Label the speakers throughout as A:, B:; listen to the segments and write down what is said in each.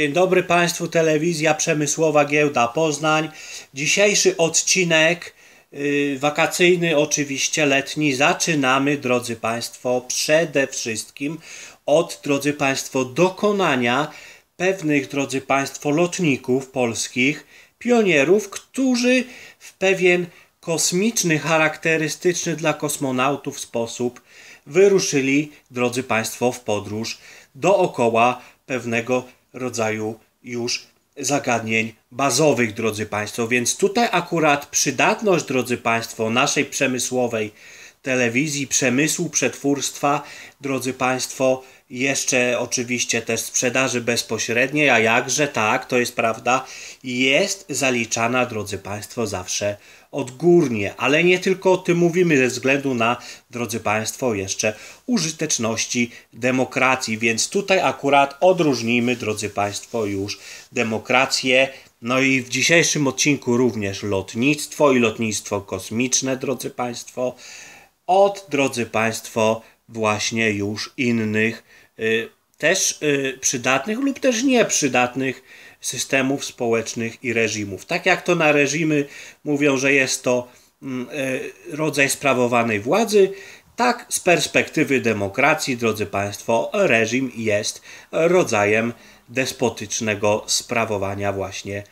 A: Dzień dobry Państwu, telewizja przemysłowa Giełda Poznań. Dzisiejszy odcinek yy, wakacyjny, oczywiście letni, zaczynamy, drodzy Państwo, przede wszystkim od, drodzy Państwo, dokonania pewnych, drodzy Państwo, lotników polskich, pionierów, którzy w pewien kosmiczny, charakterystyczny dla kosmonautów sposób wyruszyli, drodzy Państwo, w podróż dookoła pewnego rodzaju już zagadnień bazowych, drodzy Państwo. Więc tutaj akurat przydatność, drodzy Państwo, naszej przemysłowej telewizji, przemysłu, przetwórstwa, drodzy Państwo, jeszcze oczywiście też sprzedaży bezpośredniej, a jakże tak, to jest prawda, jest zaliczana, drodzy Państwo, zawsze odgórnie, ale nie tylko o tym mówimy ze względu na, drodzy Państwo, jeszcze użyteczności demokracji, więc tutaj akurat odróżnijmy, drodzy Państwo, już demokrację. No i w dzisiejszym odcinku również lotnictwo i lotnictwo kosmiczne, drodzy Państwo, od, drodzy Państwo, właśnie już innych, y, też y, przydatnych lub też nieprzydatnych systemów społecznych i reżimów. Tak jak to na reżimy mówią, że jest to mm, e, rodzaj sprawowanej władzy, tak z perspektywy demokracji, drodzy Państwo, reżim jest rodzajem despotycznego sprawowania właśnie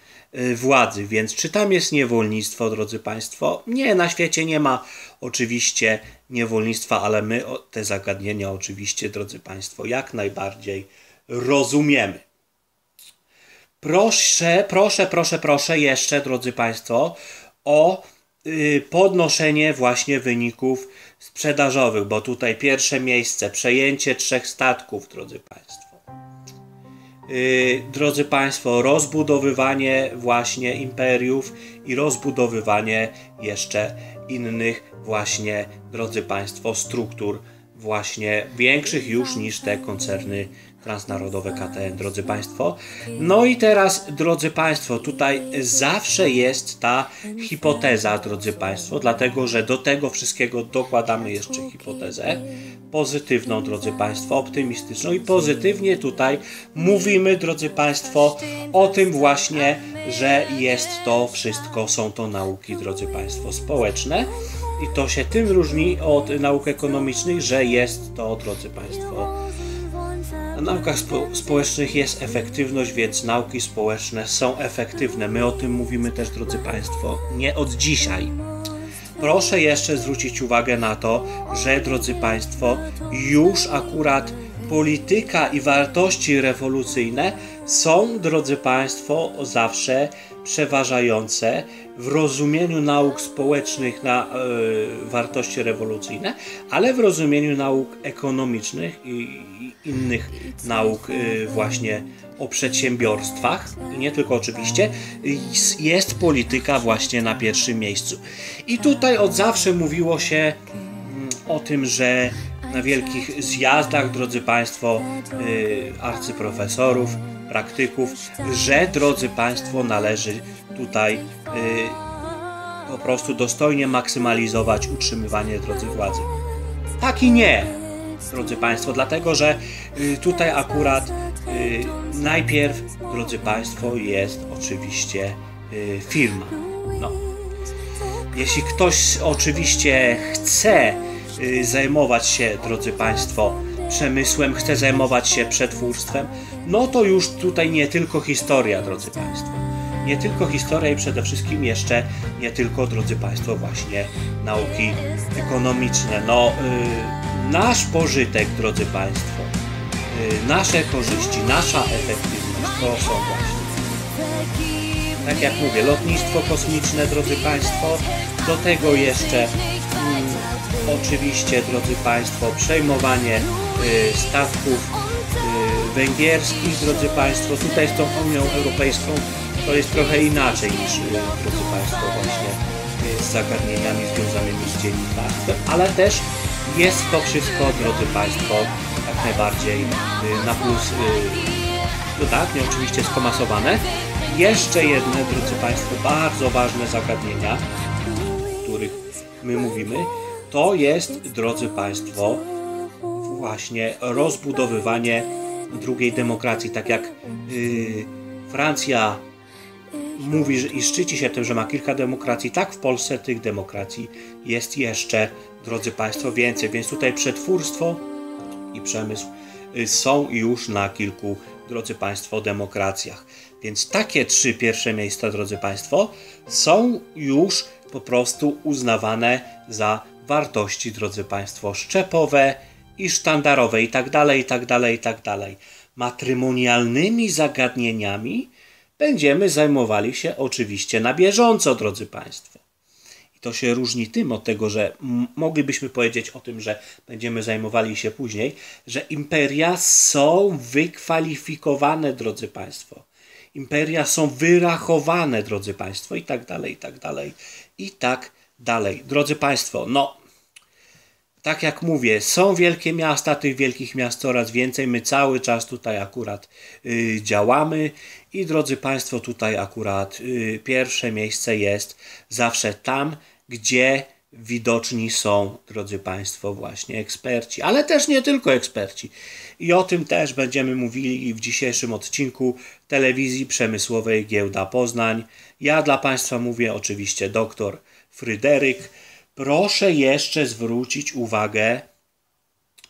A: władzy. Więc czy tam jest niewolnictwo, drodzy Państwo? Nie, na świecie nie ma oczywiście niewolnictwa, ale my te zagadnienia oczywiście, drodzy Państwo, jak najbardziej rozumiemy. Proszę, proszę, proszę, proszę jeszcze, drodzy Państwo, o y, podnoszenie właśnie wyników sprzedażowych, bo tutaj pierwsze miejsce, przejęcie trzech statków, drodzy Państwo. Yy, drodzy Państwo, rozbudowywanie właśnie imperiów i rozbudowywanie jeszcze innych właśnie, drodzy Państwo, struktur właśnie większych już niż te koncerny transnarodowe KTN, drodzy Państwo. No i teraz, drodzy Państwo, tutaj zawsze jest ta hipoteza, drodzy Państwo, dlatego że do tego wszystkiego dokładamy jeszcze hipotezę pozytywną, drodzy Państwo, optymistyczną i pozytywnie tutaj mówimy, drodzy Państwo, o tym właśnie, że jest to wszystko, są to nauki, drodzy Państwo, społeczne. I to się tym różni od nauk ekonomicznych, że jest to, drodzy Państwo, w naukach spo społecznych jest efektywność, więc nauki społeczne są efektywne. My o tym mówimy też, drodzy Państwo, nie od dzisiaj. Proszę jeszcze zwrócić uwagę na to, że, drodzy Państwo, już akurat polityka i wartości rewolucyjne są, drodzy Państwo, zawsze przeważające w rozumieniu nauk społecznych na y, wartości rewolucyjne, ale w rozumieniu nauk ekonomicznych i, i innych nauk y, właśnie o przedsiębiorstwach, i nie tylko oczywiście, jest polityka właśnie na pierwszym miejscu. I tutaj od zawsze mówiło się mm, o tym, że na wielkich zjazdach, drodzy Państwo, y, arcyprofesorów, praktyków, że, drodzy Państwo, należy tutaj y, po prostu dostojnie maksymalizować utrzymywanie drodzy władzy. Tak i nie, drodzy Państwo, dlatego że y, tutaj akurat najpierw, drodzy Państwo, jest oczywiście firma. No. Jeśli ktoś oczywiście chce zajmować się, drodzy Państwo, przemysłem, chce zajmować się przetwórstwem, no to już tutaj nie tylko historia, drodzy Państwo. Nie tylko historia i przede wszystkim jeszcze nie tylko, drodzy Państwo, właśnie nauki ekonomiczne. No, yy, nasz pożytek, drodzy Państwo, yy, nasze korzyści, nasza efektywność to są właśnie. Tak jak mówię, lotnictwo kosmiczne, drodzy Państwo, do tego jeszcze mm, oczywiście, drodzy Państwo, przejmowanie statków Y, węgierskich, drodzy Państwo. Tutaj z tą Unią Europejską to jest trochę inaczej niż, y, drodzy Państwo, właśnie y, z zagadnieniami związanymi z dziennikarstwem, ale też jest to wszystko, drodzy Państwo, jak najbardziej na plus dodatnie, oczywiście skomasowane. Jeszcze jedne, drodzy Państwo, bardzo ważne zagadnienia, o których my mówimy, to jest, drodzy Państwo, właśnie rozbudowywanie drugiej demokracji, tak jak yy, Francja mówi i szczyci się tym, że ma kilka demokracji, tak w Polsce tych demokracji jest jeszcze, drodzy Państwo, więcej. Więc tutaj przetwórstwo i przemysł y, są już na kilku, drodzy Państwo, demokracjach. Więc takie trzy pierwsze miejsca, drodzy Państwo, są już po prostu uznawane za wartości, drodzy Państwo, szczepowe i sztandarowe i tak dalej, i tak dalej, i tak dalej. Matrymonialnymi zagadnieniami będziemy zajmowali się oczywiście na bieżąco, drodzy Państwo. I to się różni tym od tego, że moglibyśmy powiedzieć o tym, że będziemy zajmowali się później, że imperia są wykwalifikowane, drodzy Państwo. Imperia są wyrachowane, drodzy Państwo, i tak dalej, i tak dalej, i tak dalej. Drodzy Państwo, no, tak jak mówię, są wielkie miasta, tych wielkich miast coraz więcej. My cały czas tutaj akurat y, działamy i drodzy Państwo, tutaj akurat y, pierwsze miejsce jest zawsze tam, gdzie widoczni są, drodzy Państwo, właśnie eksperci, ale też nie tylko eksperci. I o tym też będziemy mówili w dzisiejszym odcinku telewizji przemysłowej Giełda Poznań. Ja dla Państwa mówię oczywiście doktor Fryderyk. Proszę jeszcze zwrócić uwagę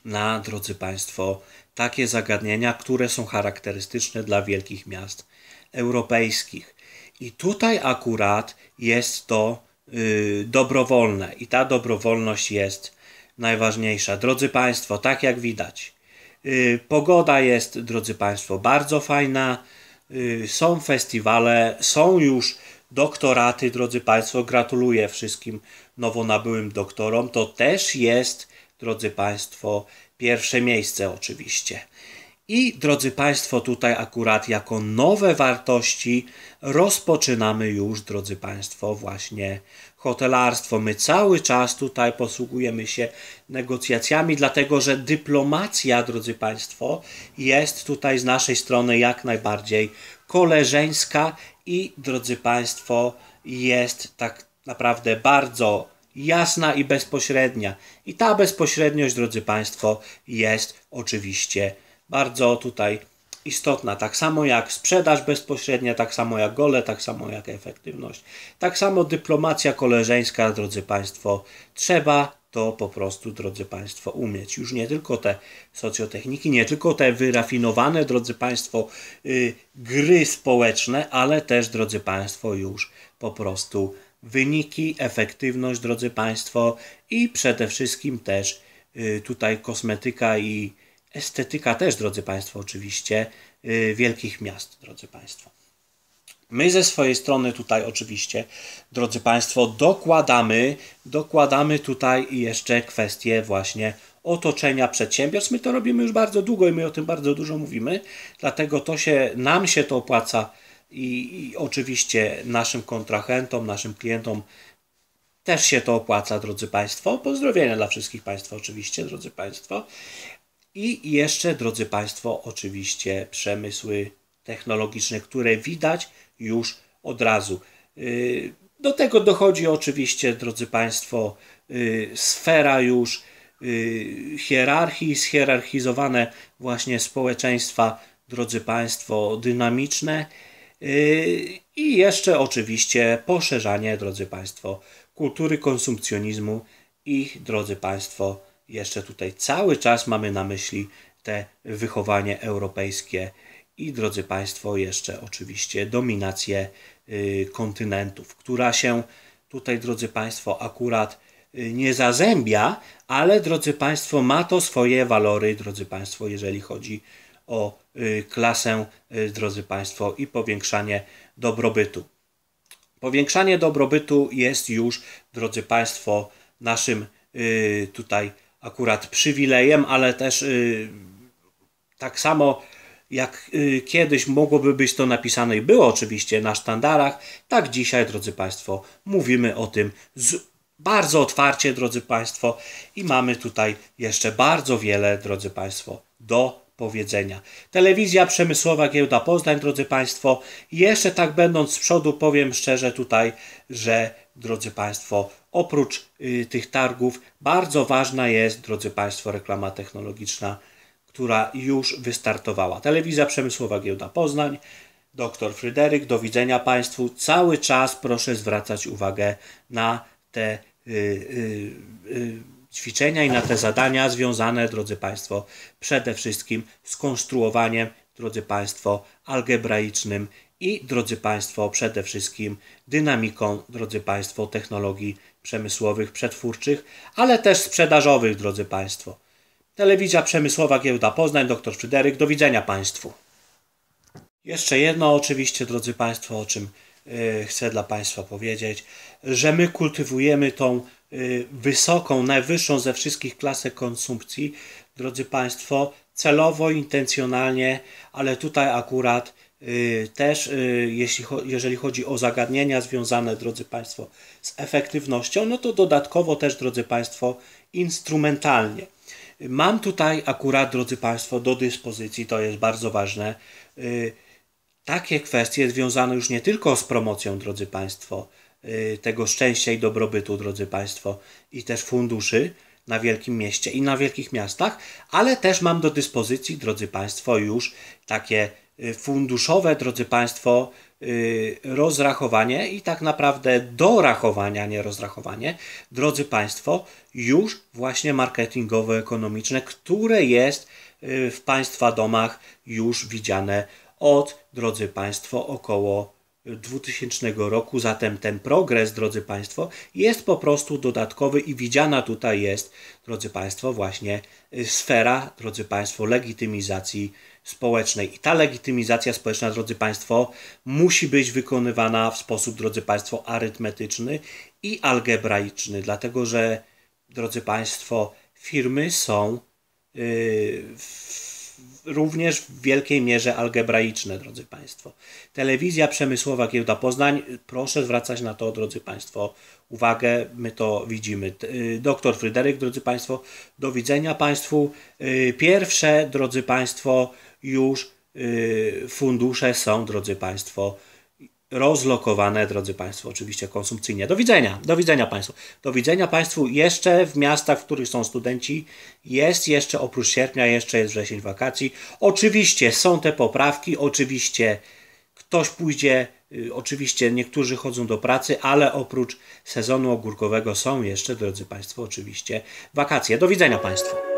A: na, drodzy Państwo, takie zagadnienia, które są charakterystyczne dla wielkich miast europejskich. I tutaj akurat jest to yy, dobrowolne i ta dobrowolność jest najważniejsza. Drodzy Państwo, tak jak widać, yy, pogoda jest, drodzy Państwo, bardzo fajna. Yy, są festiwale, są już doktoraty, drodzy Państwo. Gratuluję wszystkim nowo nabyłym doktorom. To też jest, drodzy Państwo, pierwsze miejsce oczywiście. I drodzy Państwo, tutaj akurat jako nowe wartości rozpoczynamy już, drodzy Państwo, właśnie hotelarstwo. My cały czas tutaj posługujemy się negocjacjami, dlatego że dyplomacja, drodzy Państwo, jest tutaj z naszej strony jak najbardziej koleżeńska i, drodzy Państwo, jest tak naprawdę bardzo jasna i bezpośrednia. I ta bezpośredniość, drodzy Państwo, jest oczywiście bardzo tutaj istotna. Tak samo jak sprzedaż bezpośrednia, tak samo jak gole, tak samo jak efektywność. Tak samo dyplomacja koleżeńska, drodzy Państwo, trzeba to po prostu, drodzy Państwo, umieć. Już nie tylko te socjotechniki, nie tylko te wyrafinowane, drodzy Państwo, yy, gry społeczne, ale też, drodzy Państwo, już po prostu wyniki, efektywność, drodzy Państwo, i przede wszystkim też yy, tutaj kosmetyka i estetyka też, drodzy Państwo, oczywiście, yy, wielkich miast, drodzy Państwo. My ze swojej strony tutaj oczywiście, drodzy Państwo, dokładamy, dokładamy tutaj jeszcze kwestie właśnie otoczenia przedsiębiorstw. My to robimy już bardzo długo i my o tym bardzo dużo mówimy, dlatego to się, nam się to opłaca i, i oczywiście naszym kontrahentom, naszym klientom też się to opłaca, drodzy Państwo. Pozdrowienia dla wszystkich Państwa oczywiście, drodzy Państwo. I jeszcze, drodzy Państwo, oczywiście przemysły technologiczne, które widać już od razu. Y, do tego dochodzi oczywiście, drodzy Państwo, y, sfera już y, hierarchii, schierarchizowane właśnie społeczeństwa, drodzy Państwo, dynamiczne i jeszcze oczywiście poszerzanie, drodzy Państwo, kultury konsumpcjonizmu i, drodzy Państwo, jeszcze tutaj cały czas mamy na myśli te wychowanie europejskie i drodzy Państwo, jeszcze oczywiście dominację y, kontynentów, która się tutaj, drodzy Państwo, akurat y, nie zazębia, ale drodzy Państwo, ma to swoje walory, drodzy Państwo, jeżeli chodzi o y, klasę, drodzy Państwo, i powiększanie dobrobytu. Powiększanie dobrobytu jest już, drodzy Państwo, naszym tutaj akurat przywilejem, ale też tak samo jak y, kiedyś mogłoby być to napisane i było oczywiście na sztandarach, tak dzisiaj, drodzy Państwo, mówimy o tym bardzo otwarcie, drodzy Państwo, i mamy tutaj jeszcze bardzo wiele, drodzy Państwo, do powiedzenia. Telewizja przemysłowa Giełda Poznań, drodzy Państwo, jeszcze tak będąc z przodu, powiem szczerze tutaj, że, drodzy Państwo, oprócz y, tych targów, bardzo ważna jest, drodzy Państwo, reklama technologiczna która już wystartowała. Telewizja Przemysłowa Giełda Poznań, Doktor Fryderyk, do widzenia Państwu. Cały czas proszę zwracać uwagę na te y, y, ćwiczenia i na te zadania związane, drodzy Państwo, przede wszystkim z konstruowaniem, drodzy Państwo, algebraicznym i, drodzy Państwo, przede wszystkim dynamiką, drodzy Państwo, technologii przemysłowych, przetwórczych, ale też sprzedażowych, drodzy Państwo. Telewizja Przemysłowa Giełda Poznań, dr Fryderyk. Do widzenia Państwu. Jeszcze jedno oczywiście, drodzy Państwo, o czym y, chcę dla Państwa powiedzieć, że my kultywujemy tą y, wysoką, najwyższą ze wszystkich klasek konsumpcji, drodzy Państwo, celowo, intencjonalnie, ale tutaj akurat też, jeśli, jeżeli chodzi o zagadnienia związane, drodzy Państwo, z efektywnością, no to dodatkowo też, drodzy Państwo, instrumentalnie. Mam tutaj akurat, drodzy Państwo, do dyspozycji, to jest bardzo ważne, takie kwestie związane już nie tylko z promocją, drodzy Państwo, y, tego szczęścia i dobrobytu, drodzy Państwo, i też funduszy na wielkim mieście i na wielkich miastach, ale też mam do dyspozycji, drodzy Państwo, już takie y, funduszowe, drodzy Państwo, y, rozrachowanie i tak naprawdę dorachowanie, a nie rozrachowanie, drodzy Państwo, już właśnie marketingowo-ekonomiczne, które jest w Państwa domach już widziane od, drodzy Państwo, około 2000 roku. Zatem ten progres, drodzy Państwo, jest po prostu dodatkowy i widziana tutaj jest, drodzy Państwo, właśnie sfera, drodzy Państwo, legitymizacji społecznej. I ta legitymizacja społeczna, drodzy Państwo, musi być wykonywana w sposób, drodzy Państwo, arytmetyczny i algebraiczny, dlatego że, drodzy Państwo, firmy są yy, również w wielkiej mierze algebraiczne, drodzy Państwo. Telewizja przemysłowa Giełda Poznań, proszę zwracać na to, drodzy Państwo, uwagę, my to widzimy. Y, doktor Fryderyk, drodzy Państwo, do widzenia Państwu. Y, pierwsze, drodzy Państwo, już y, fundusze są, drodzy Państwo, rozlokowane, drodzy Państwo, oczywiście konsumpcyjnie. Do widzenia, do widzenia Państwu. Do widzenia Państwu jeszcze w miastach, w których są studenci. Jest jeszcze oprócz sierpnia, jeszcze jest wrzesień wakacji. Oczywiście są te poprawki, oczywiście ktoś pójdzie, y, oczywiście niektórzy chodzą do pracy, ale oprócz sezonu ogórkowego są jeszcze, drodzy Państwo, oczywiście wakacje. Do widzenia Państwu.